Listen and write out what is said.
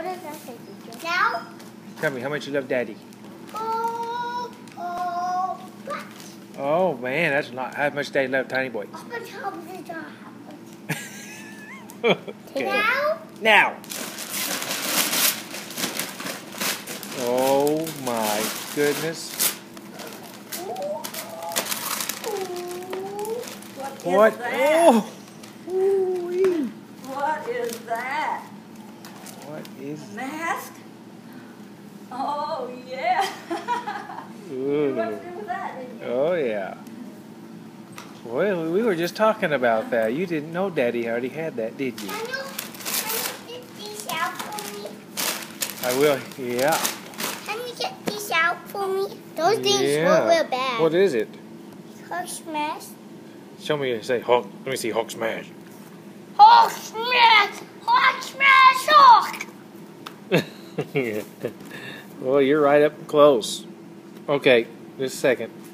What does that say, teacher? Now? Tell me how much you love Daddy. Oh, oh, what? Oh man, that's not how much Daddy love Tiny Boy. How much help that okay. Now? Now. Oh my goodness. What? What? is? Oh. Ooh-wee. What is that? What is? Mask? Oh, yeah. Ooh. What to do that, you? Oh yeah. Well, we were just talking about that. You didn't know Daddy already had that, did you? Can you, can you get these out for me? I will. Yeah. Can you get these out for me? Those things yeah. were real bad. What is it? Hulk smash. Show me. Say Hulk. Let me see Hulk smash. Hulk smash! Hulk smash! Well, you're right up close. Okay, just a second.